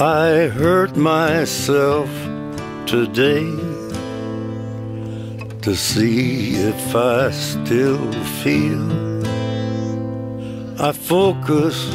I hurt myself today to see if I still feel. I focus